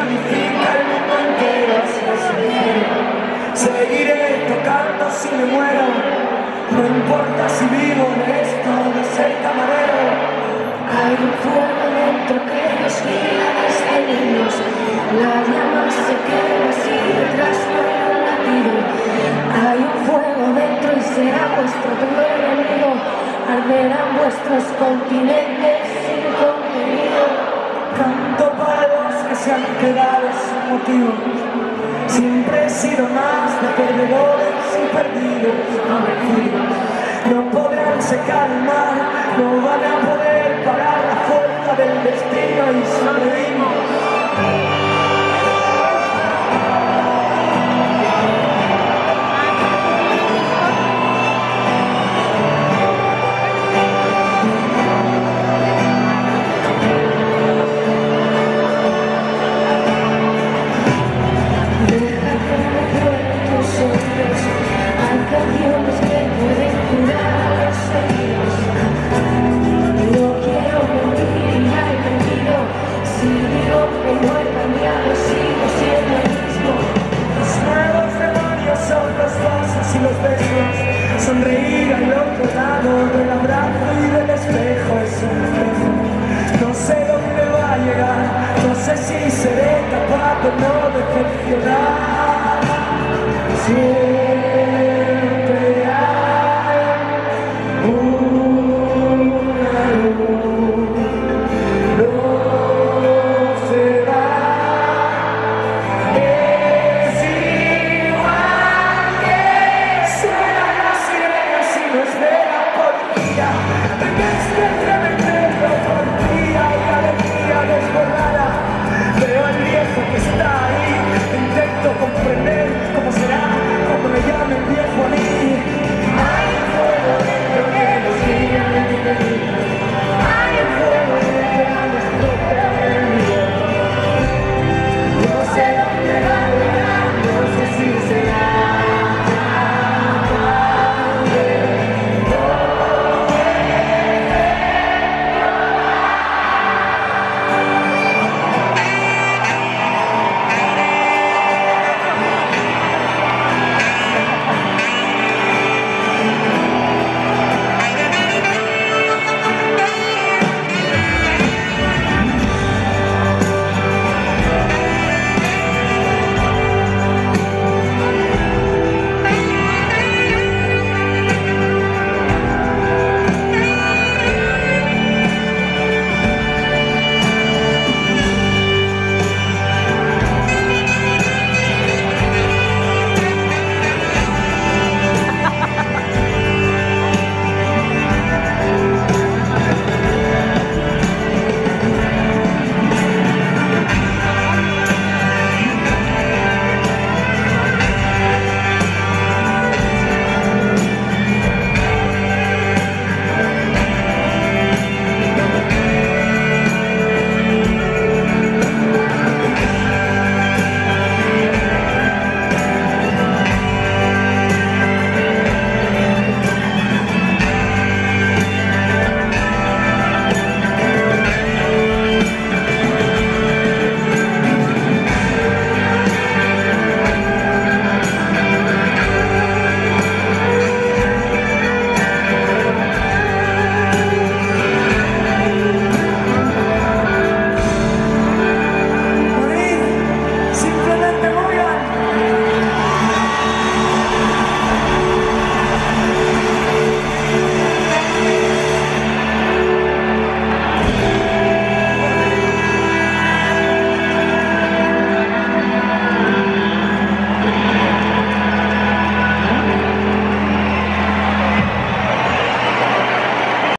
el mundo entero Seguiré tocando si me muero, no importa si vivo en esto de ser camarero. Hay un fuego dentro que nos guía desde niños, la llama se queda así detrás de un latido. Hay un fuego dentro y será vuestro primer enemigo, arderán vuestros continentes. Siempre he sido más de perdedores y perdidos, no. No podrán secar el no van a poder parar la fuerza del destino y sobrevivimos. llegar No sé si seré capaz de no decepcionar sí.